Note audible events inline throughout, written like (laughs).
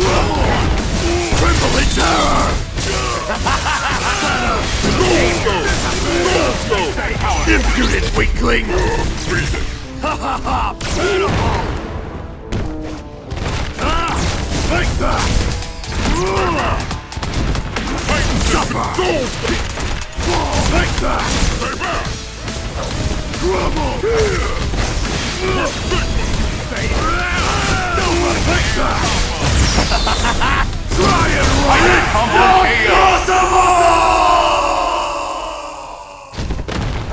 In terror! Impudent weakling! Ha ha ha! Take that! Suffer! Take that! Trouble! Take that! (laughs)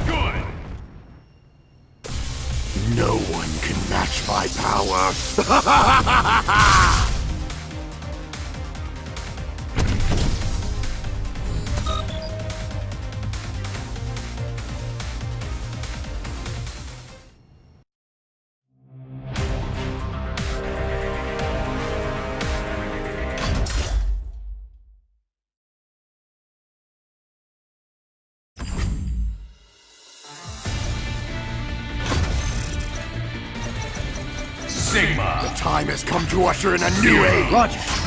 Good. No one can match my power! (laughs) usher in a new age!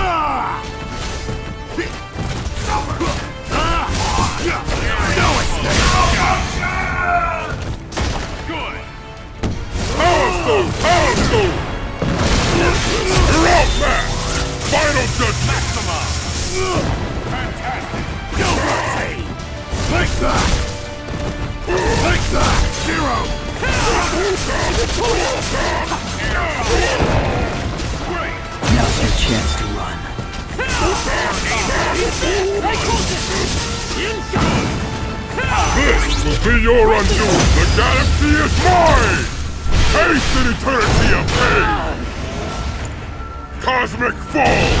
Power stone! Power! You're! Final judgment! Maxima. Fantastic. Take that! Take that! Zero! Now's your chance to run. This will be your undoing! The galaxy is mine! Haste and eternity of pain! Cosmic fall!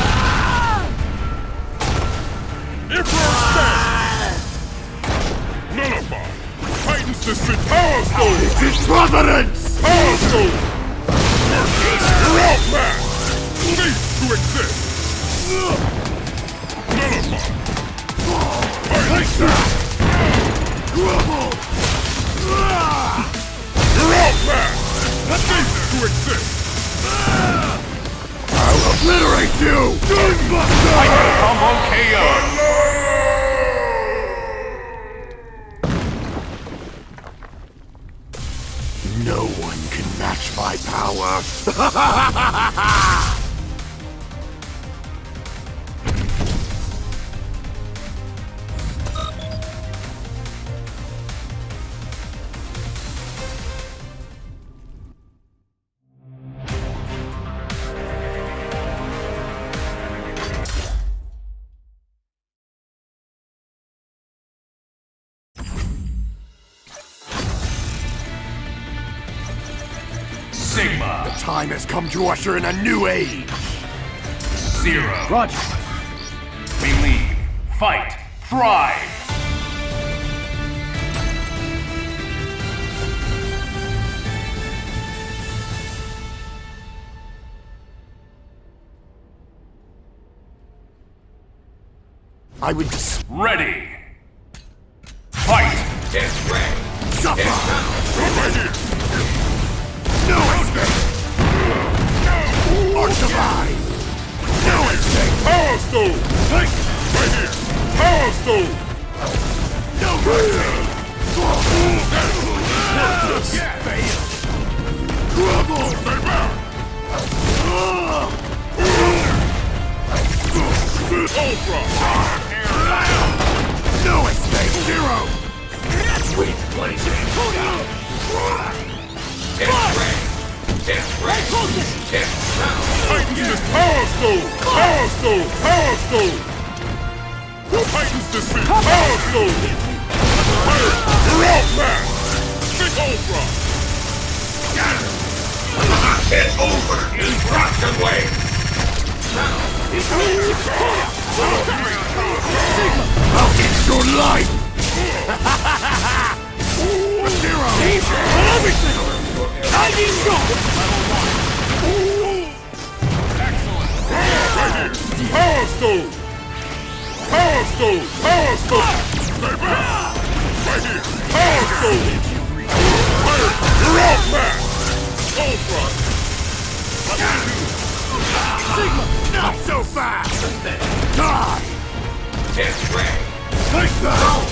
Emperor stand! Nullify! Titans descent! Power stone! This is providence! Power stone! You're out, man! Cease to exist! Nullify! Take that! Trouble! Ah! You're out, to exist! I'll obliterate you! I Gunbuster! Combo KO. No one can match my power! (laughs) to usher in a new age! Zero. Roger. Believe. Fight. Thrive. I would just Ready. Fight. suffer! Right here! No escape! Or survive! No escape! Power Stone! Right here! Power Stone! No mercy! Trouble! Stay back! Ultra! No escape! Zero! Sweet Titans this Power Stone! Power Stone! Power Stone! Titans this thing! Power Stone! Pirate, you're outmatched! Big Ultra! It's over! Rock and wave! I'll get your life! (laughs) Zero! Everything! I need go! Right here! Power Stone! Power Stone! Power Stone! Stay back! Right here! Power Stone! Pirate, you're outmatched! Ultra! Not so fast! Die! It's ready! Take that!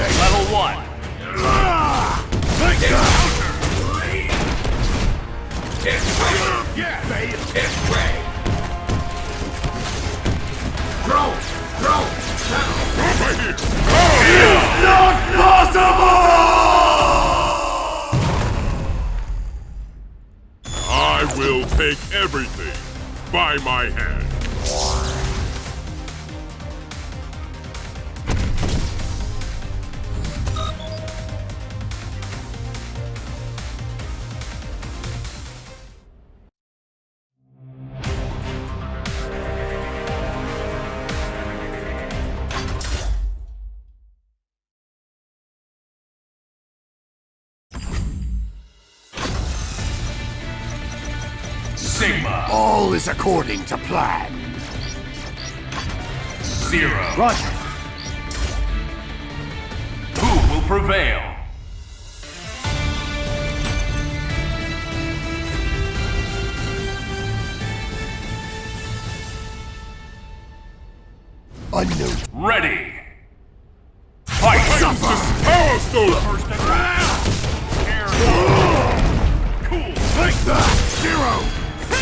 Level one. That! It's! Fail! It's! Right here! Power Not possible! I will take everything by my hand. Sigma. All is according to plan. Zero. Roger. Who will prevail? Unknown. Ready. Fight. This Power Stone! Take that! Zero!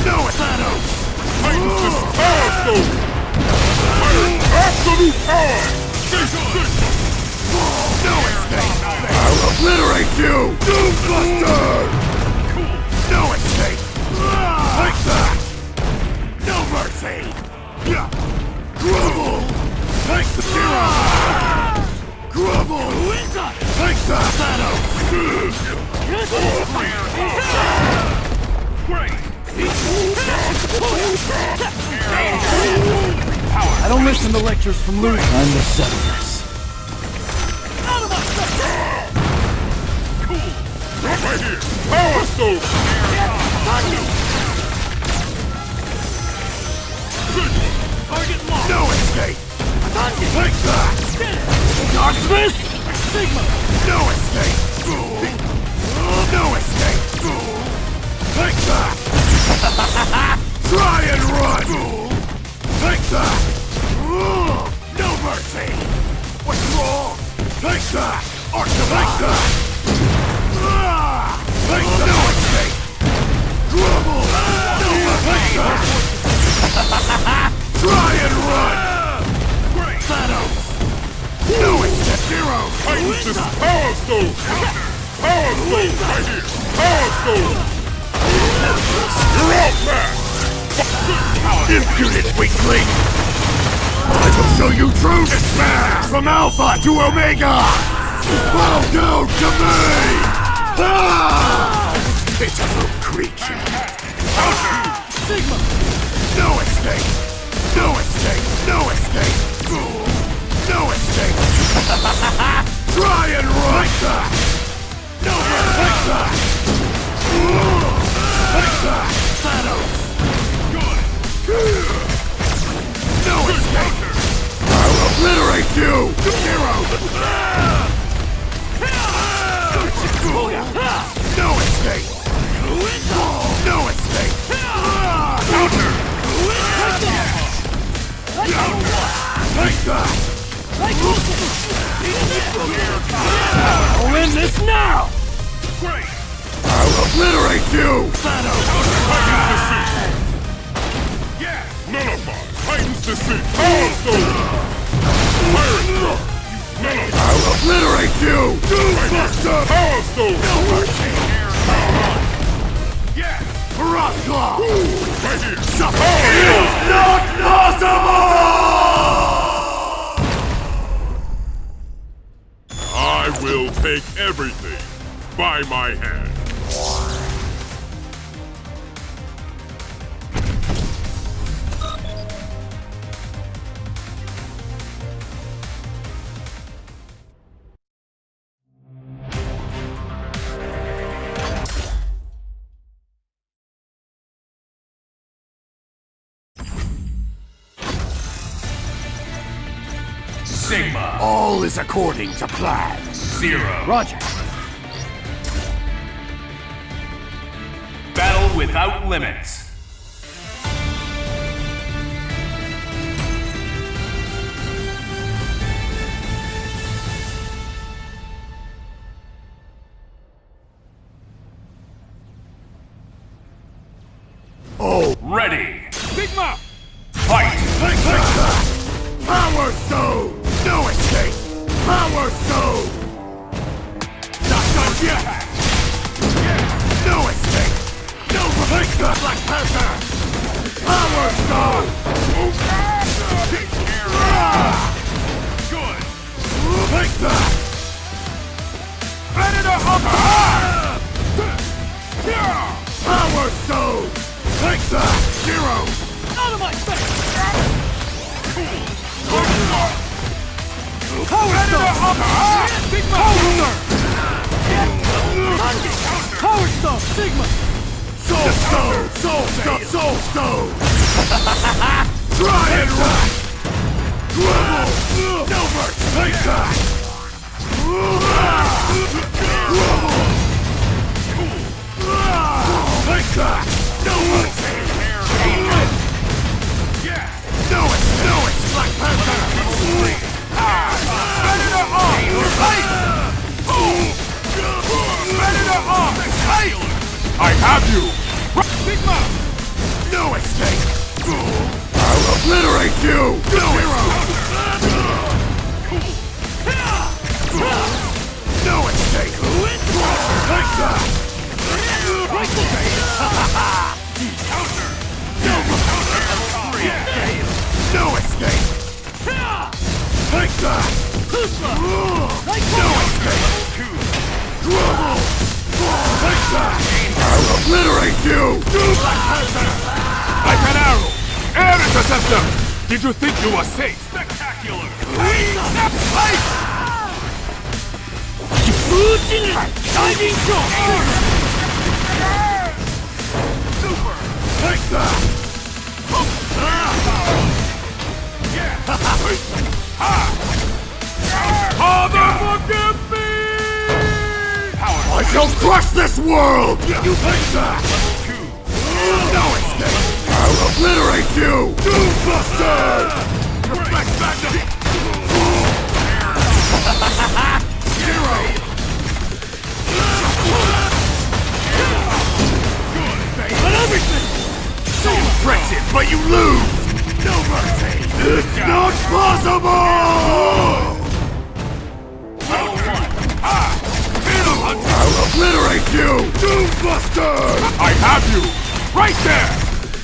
That! No, Thanos! Titan's Power Stone! Absolute power! No escape! I'll obliterate you! Doombuster! No escape! Take that! No mercy! Yeah. Grovel! Take the zero! Grovel! Take that! I don't listen to lectures from losers. Time to settle this. Right here! Power Stone! No escape! Take that! Darkness! Sigma! No escape! No escape! Take that! (laughs) Try and run! Fool. Take that! No mercy! What's wrong? Take that! Take that! Ah! Take that! No escape! Grumble! No mercy! (laughs) Try and run! Thanos! No escape! Zero! Titan's Power Stone! Power Stone! Right here! Power Stone! You're out, man! Impudent weakling! I will show you true despair! From Alpha to Omega! Bow down to me! Ah! Pitiful creature! Sigma! No escape! No escape! No escape! No escape! (laughs) Try and! Take that! No mercy! That! I'll obliterate you, the hero. No escape! I'll obliterate you! I'll obliterate you! Thanos! Nullify! Titans Descent! Power Stone! Fire Struck! Nullify! I'll obliterate you! Doombuster! Power Stone! No mercy! Rockclaw! Right here! Suffer! It's not possible! I will take everything by my hand. According to plan. Zero. Roger. Battle without limits.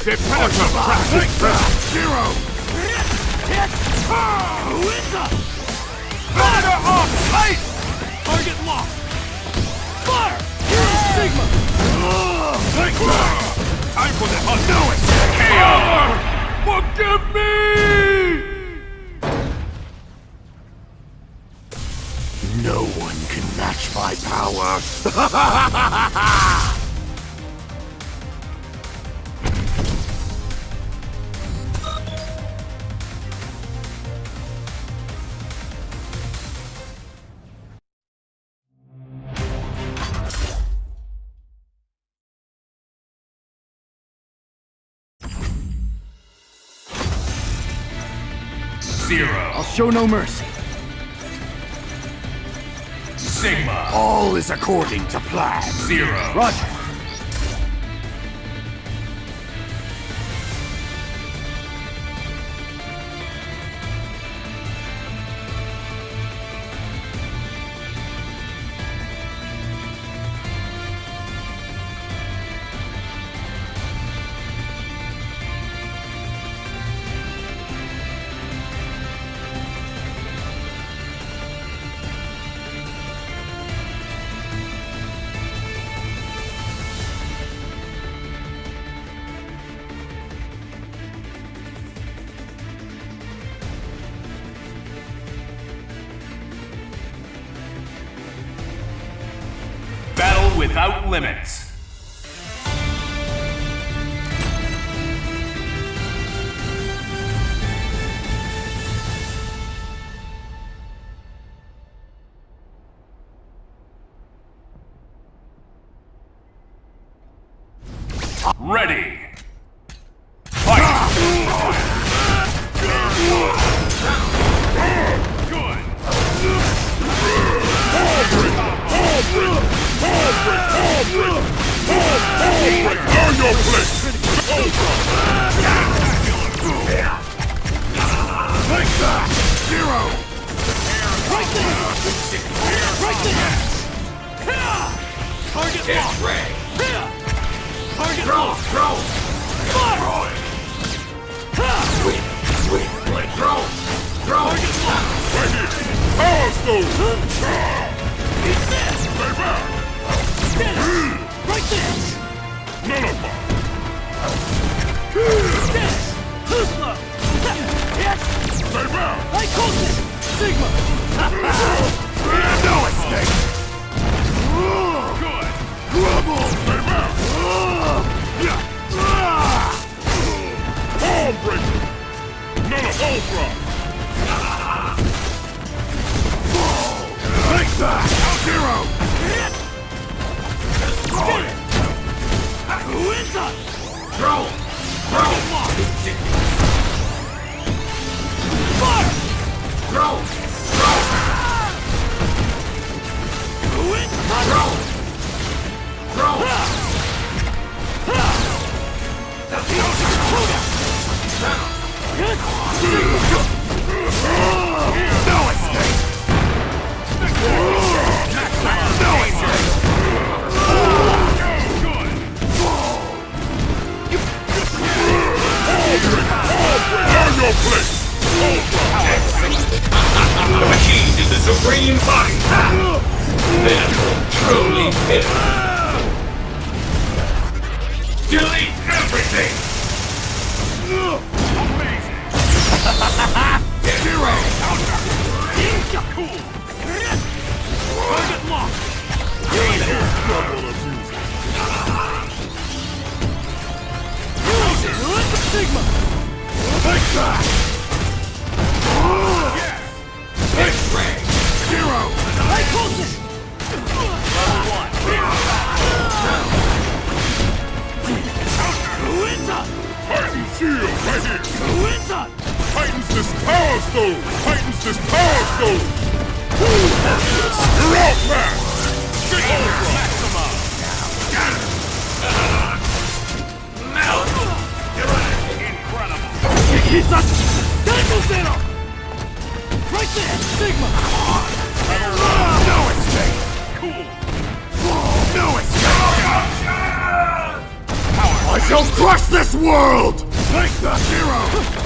The Predator! Zero! Predator off! Target locked! Fire! Hero Sigma! Take that! Time for the hunt! No escape! Forgive me! No one can match my power! (laughs) show no mercy. Sigma. All is according to plan. Zero. Roger. Ready. Fight. Good. Learn your place! Take that! Zero! Target It's locked! Target Throw! locked! Throw! Fire! Sweet! Sweet! Throw! Throw! Right here! Power Stone! Eat this! Stay back! This! Right this! Nullify! Too slow! Yes! Stay back! I called it! Sigma! No escape! Good. Trouble! Stay back! Ball breaker! Nullify! Ultra! Take that! Zero! Who is up? Throw! Throw! Fire! Throw! Throw! Who is Throw! Throw! supreme body. Delete everything! Zero! Ninja Cool. Target locked! Sigma! Take that! X-ray! Zero! I close it! Winter! Titan shield right here! Winter! Titans this power stone! Titans this power stone! You're out, man! Get over! Kisatsu! Daigo Zero! Right there! Sigma! No escape! Cool. No escape! I shall crush this world! Take the Zero!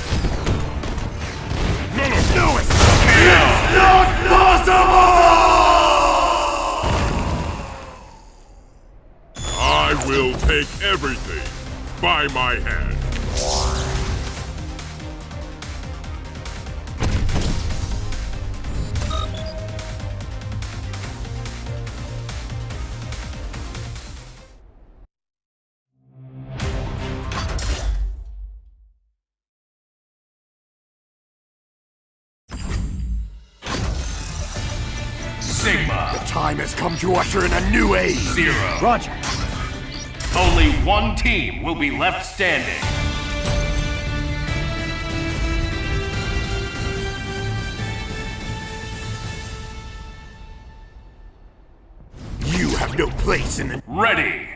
No escape! It's not possible! I will take everything by my hand. In a new age! Zero. Roger. Only one team will be left standing. You have no place in the... Ready.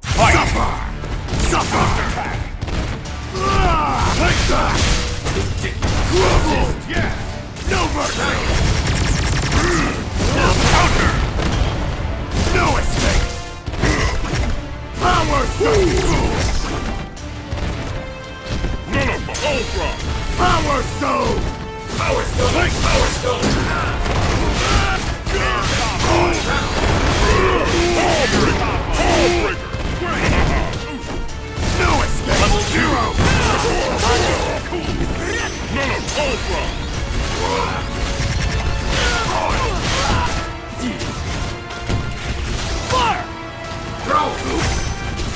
Fight. Suffer! Suffer! Take that! Grovel! Yeah! No mercy! Counter. Power Stone! Nullify! Ultra! Power Stone! Power stone! Power stone! No escape! Zero! Nullify! Ultra! Fire! Throw!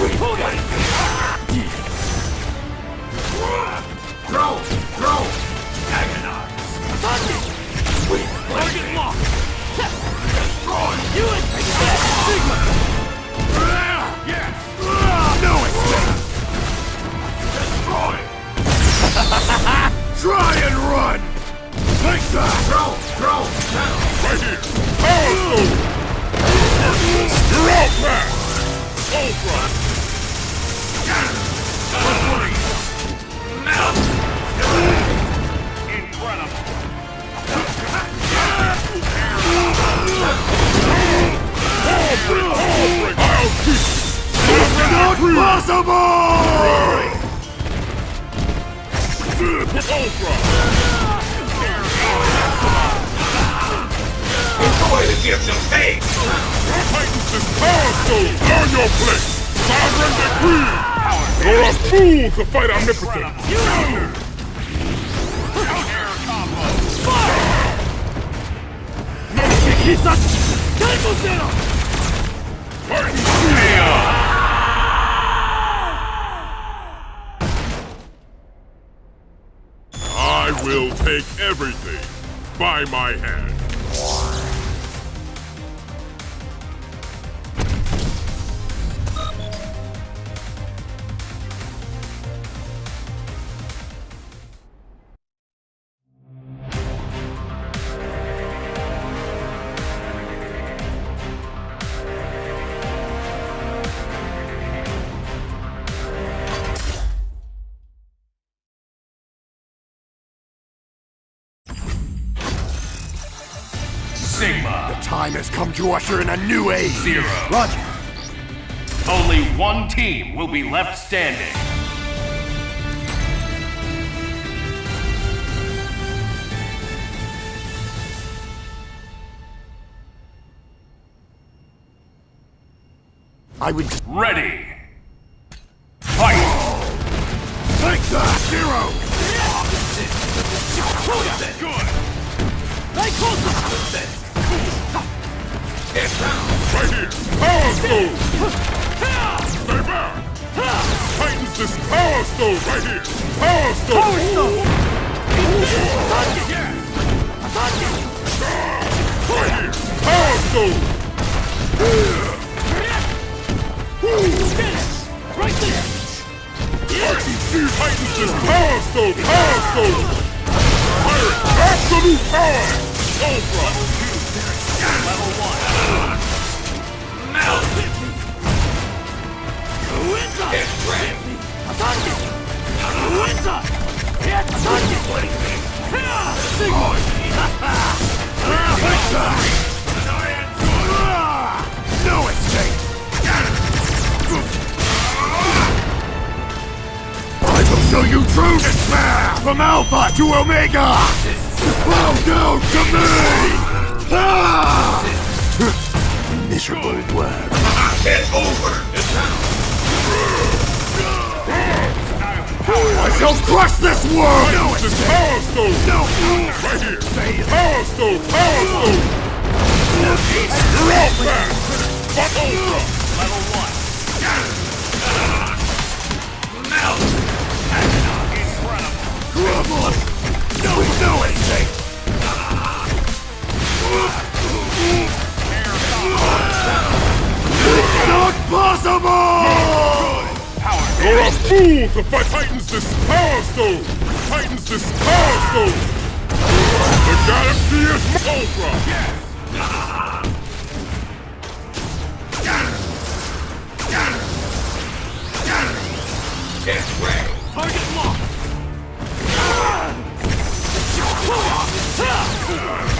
You're out, man! Ultra! Incredible. Fool to fight omnipotent! I will take everything by my hand. Time has come to usher in a new age. Zero. Roger. Only one team will be left standing. I would Ready. Fight! take that, Zero! Right here. Power Stone! Stay back! Titans this Power Stone right here! Power Stone! Right here! Power Stone! Titans this Power Stone! Power Stone! Fire! Absolute power! Ultra! It's ready. No escape! I will show you true despair! From Alpha to Omega! Bow down to me! Ah! Miserable worm. It's over. It's out. I shall crush this world! No This! Power Stone! No! Right here! Power Stone! Power Stone! You're all back! But Ultra! Come on! No, no escape! It's not possible! You're a fool to fight Titans this Power Stone! Titans this Power Stone! The galaxy is Ultra! It's ready. Time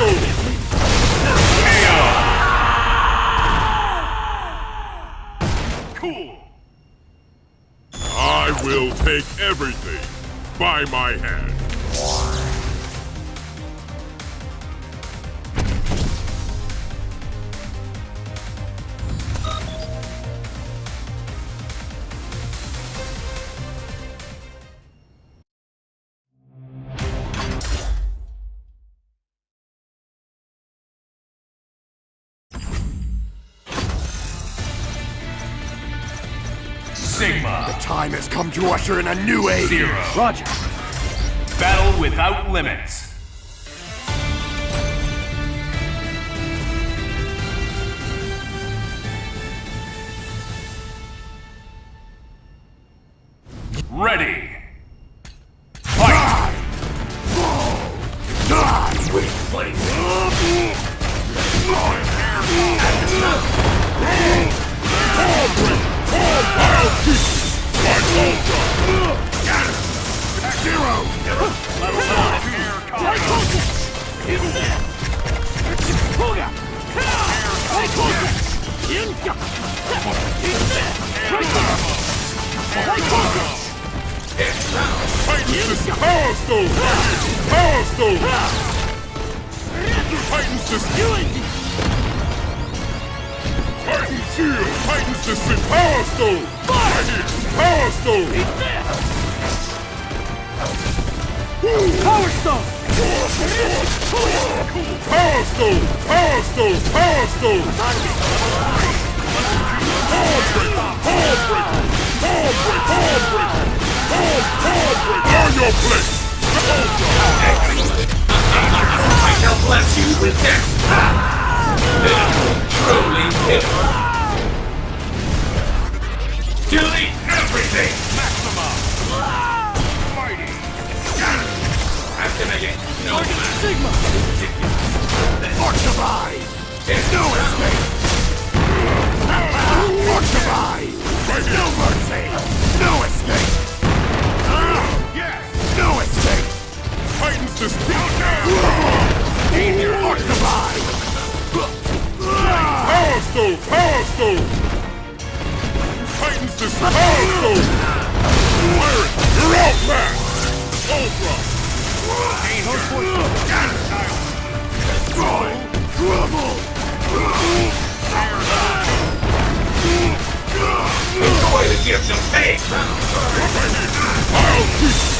Power Stone! Cool. I will take everything by my hand. Come to usher in a new age. Zero. Roger. Battle without limits. I shall bless you with death. Truly. Delete everything. No Sigma! Archivai! No escape! Archivai! No mercy! No escape! Titan system. Archivai! Power stone. Power stone. Titan system. Power stone. It. You're out, man. Ultra. Destroy! Trouble! Enjoy the gift of faith. I'll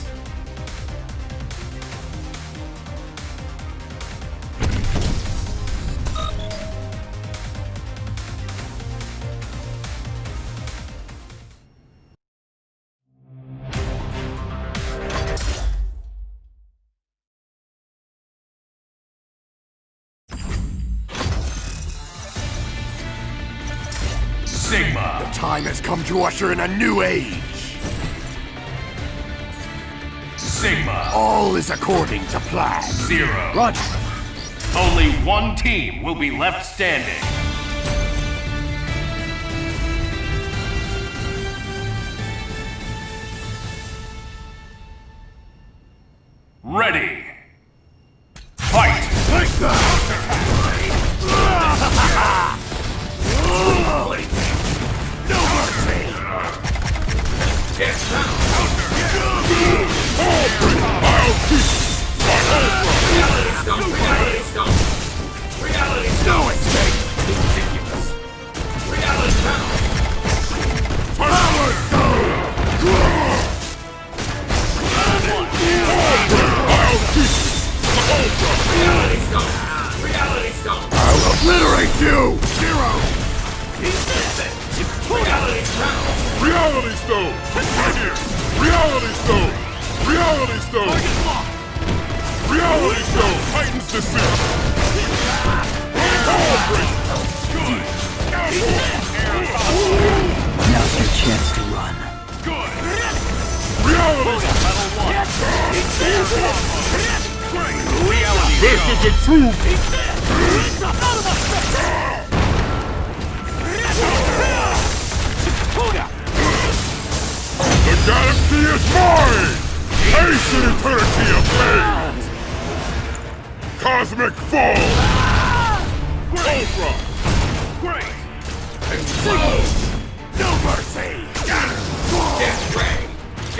to usher in a new age! Sigma. All is according to plan! Zero. Roger. Only one team will be left standing. Ready. This is the truth. The galaxy is mine! Ancient eternity of pain! Cosmic fall! Ultra! Explode! No mercy! Get ready!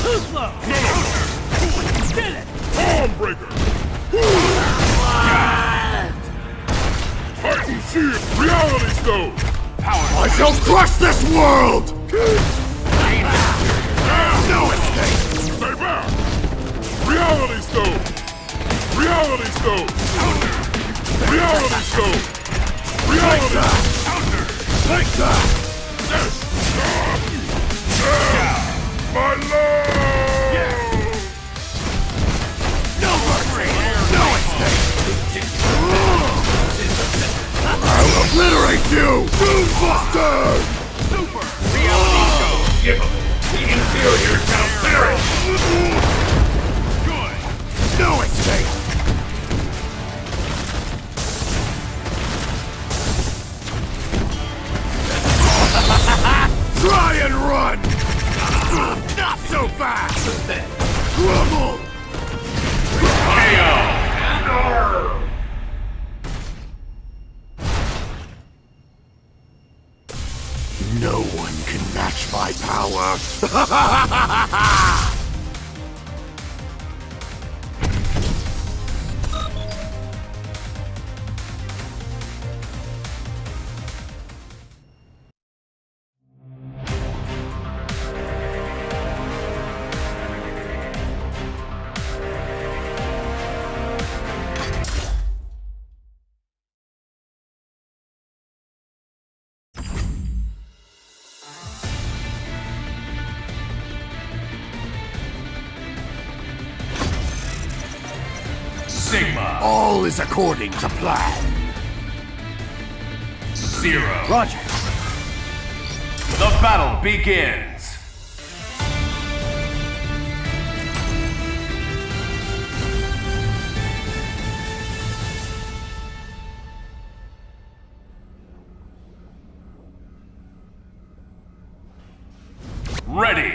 Too slow! Did it! Armbreaker! Titan Shield! Reality Stone! I shall crush this world! No escape! Stay back! Reality Stone! Reality Stone! Reality Stone! Take Reality that! Take that! My lord! No mercy! No escape! I'll obliterate you! Doombuster! Give them! The inferior shall perish! No escape! Try and run! Not so fast! Crumble! No one can match my power! (laughs) according to plan. Zero. Roger. The battle begins. Ready.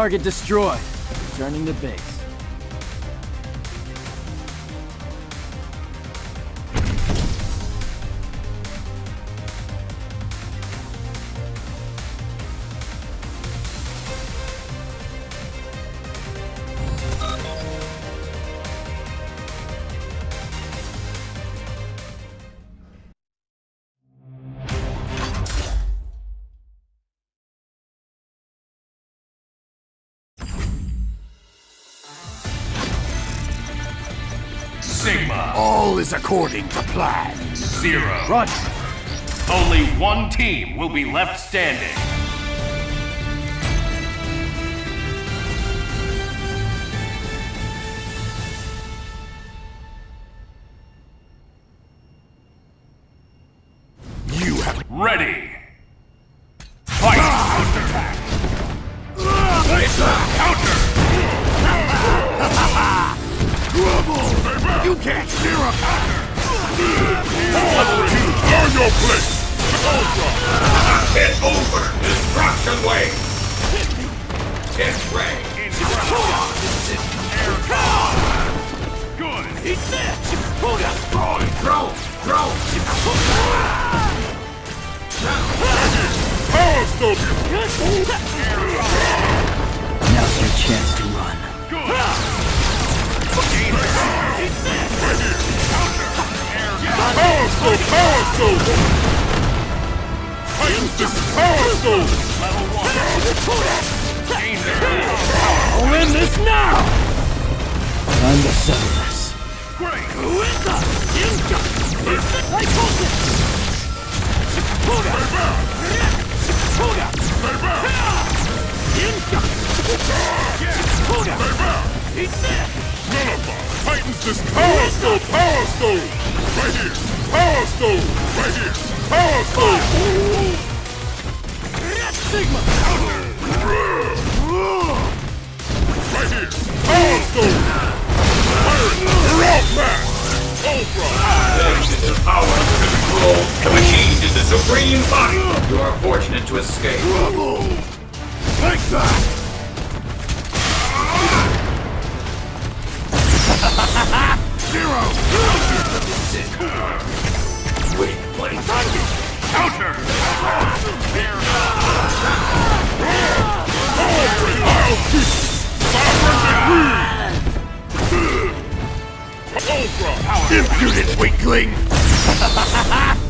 Target destroyed. Returning to base. is according to plan. Zero. Roger. Only one team will be left standing. supreme body! You are fortunate to escape. Take that! Zero! Wait, play. Counter! Ultra! Impudent weakling! (laughs)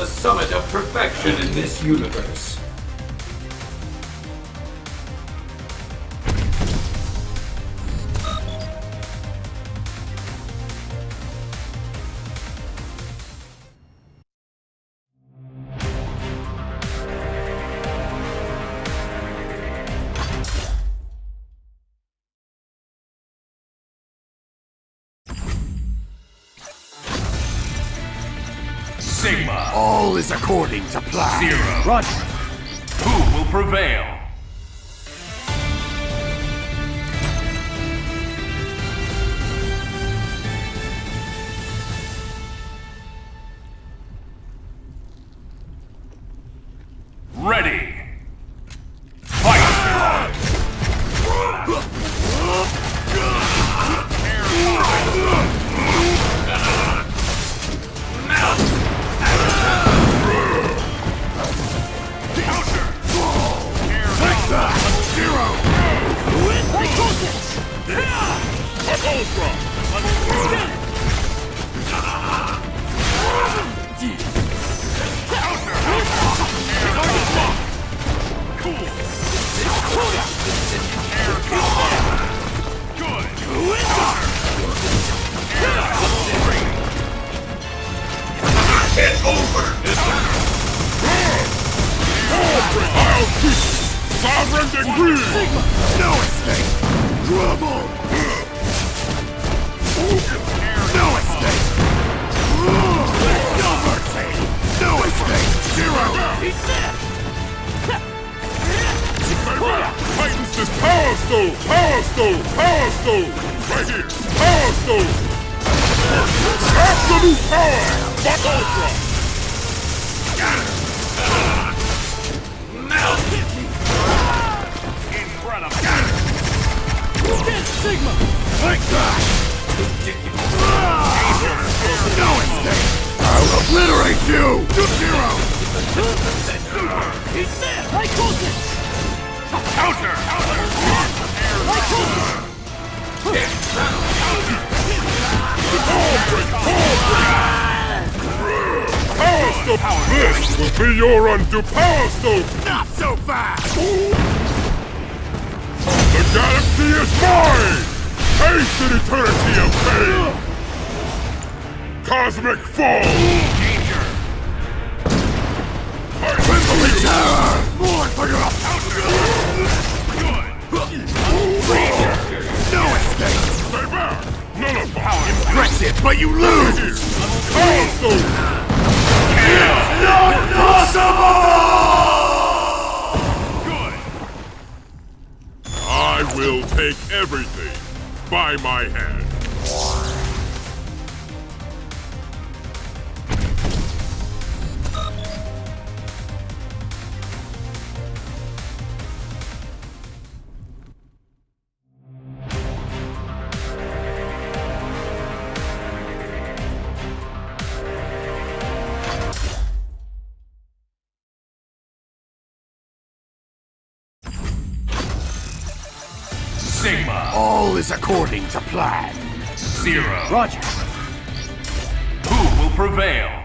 the summit of perfection in this universe. Roger. Who will prevail? Your Power Stone! Not so fast! The galaxy is mine! Taste an eternity of pain! Cosmic Fall! Danger! Trembling terror! More for your No escape! Stay back! Nullify! Impressive, but you lose! Power Stone! I will take everything by my hand. According to plan. Zero! Roger. Who will prevail?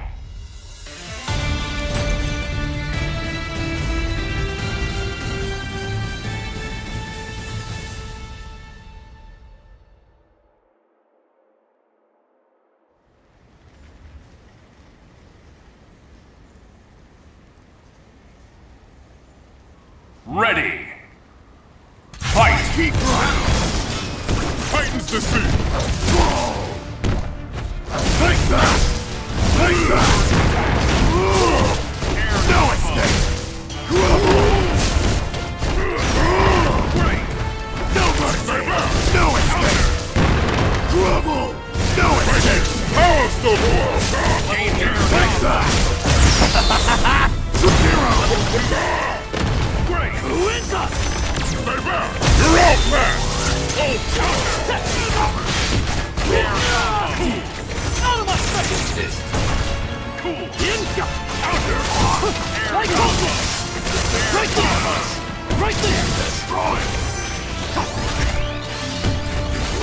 Right there! Destroy!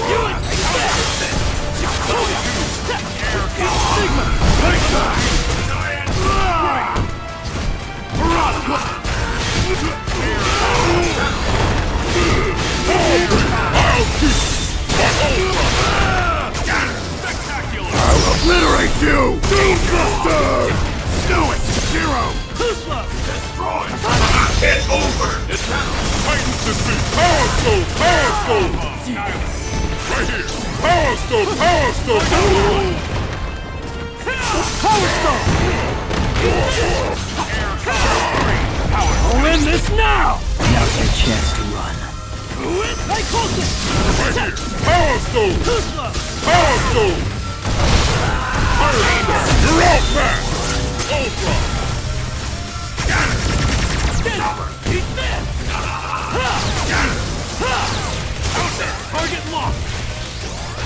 You and you! Doombuster! No, it's zero! Kusla! Destroy! It's over! Titans to sea! Power Stone! Power Stone! Right here! Power Stone! Power Stone! Power Stone! I'll end this now! Now's your chance to run. Right here! Power Stone! Power Stone! Fire Stone! You're out, man! Ultra! This! Ha! Ha! Target locked!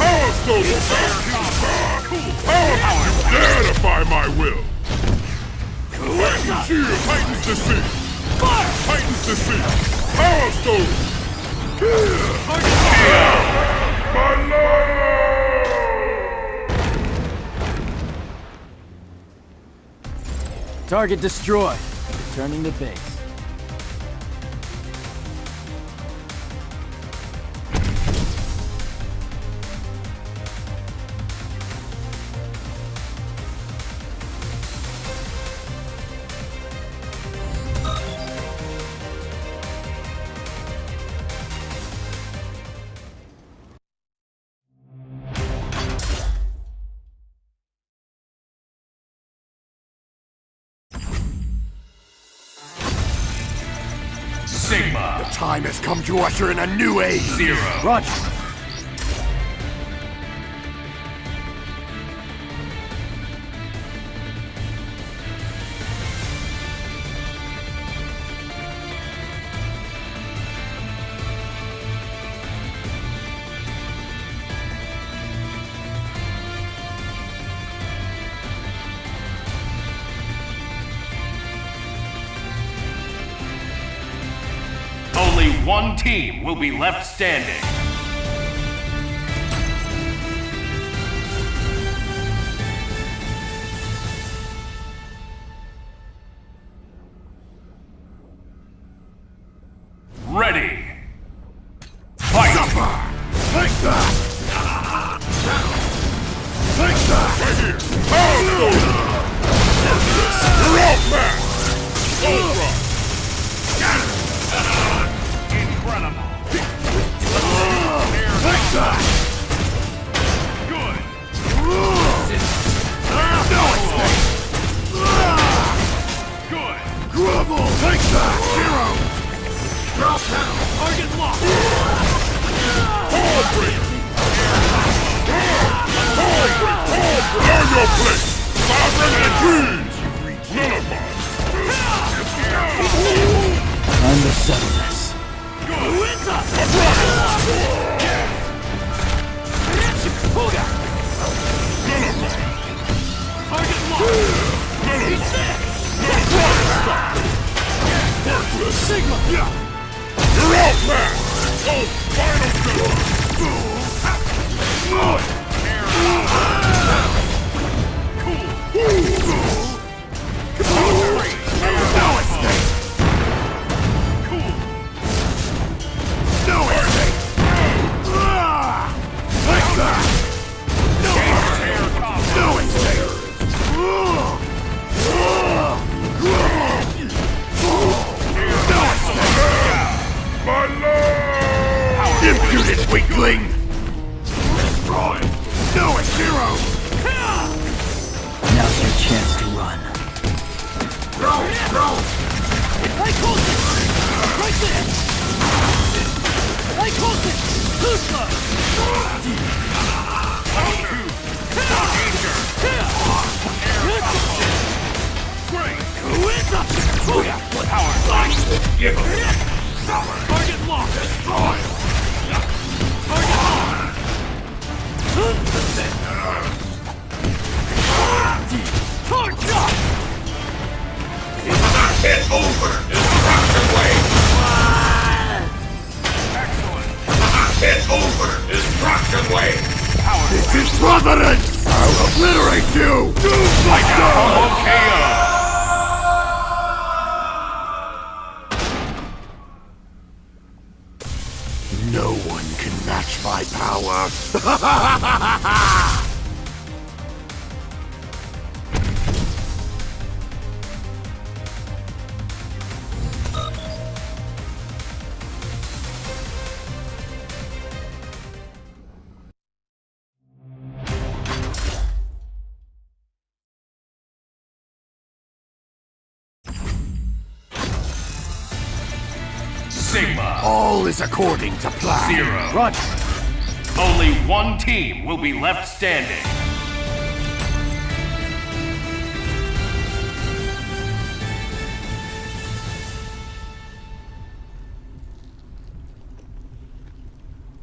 Power Stone! Power Stone! You dare defy my will! Titan Shield! Titans! Fire! Titans sea! Power Stone! My lord! Target destroyed. Returning to base. To usher in a new age. Zero. Roger. Be left standing. Give him. Target locked. Destroy! Target locked. Torch up. It's over. Destruction wave. It's over. Destruction wave. This is Providence! I'll obliterate you! Combo KO. Uh, Sigma. All is according to plan. Zero. Roger. One team will be left standing.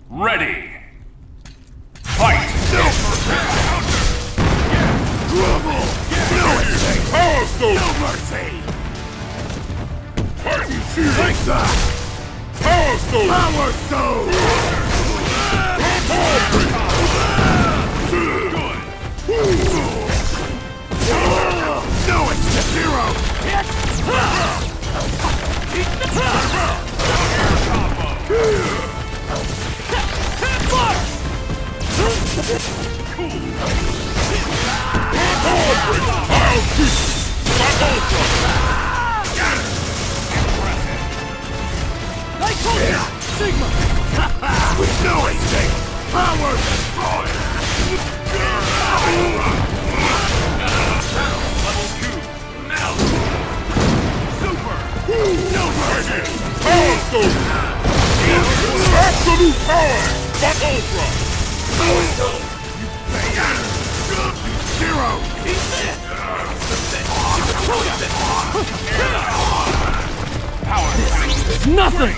Ready. Sigma. With no escape! Power destroyed! Level two. Super. No mercy! Power Stone! Absolute power! By Ultra! Nothing!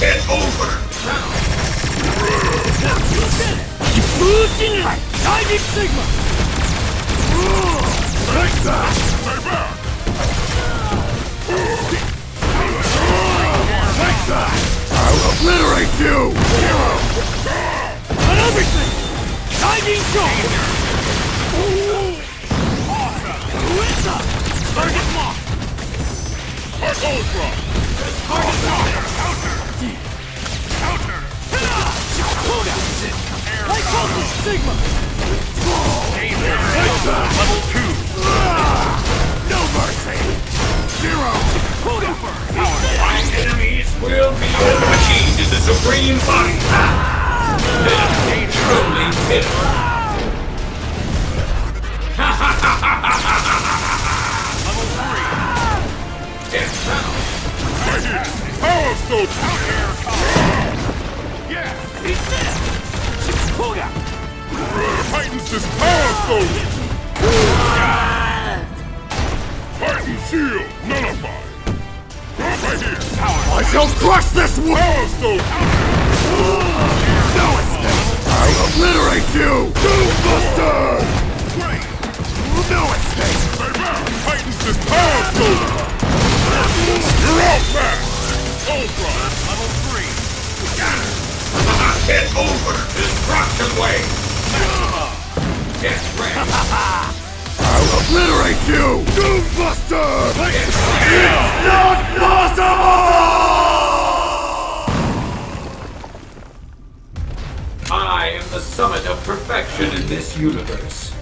It's over! Fujin! Diving Sigma! Take that! Stay back! Take that! I'll obliterate you! Everything! Diving Show! Target locked! By Ultra! Like Focus Sigma! Level 2. No mercy! Zero! My enemies will be machined into supreme body power! Then truly! Yes, now! Right here! Power System Power Shield nullified! Right here! I shall crush this one! Power Stone! I'll obliterate you! Doombuster! No escape! Stay back! Titan System Power You're out, man! Ultra! Level 3. It's over! Destruction wave! It's ready! I'll obliterate you! Doombuster! It's! Not possible! The summit of perfection in this universe.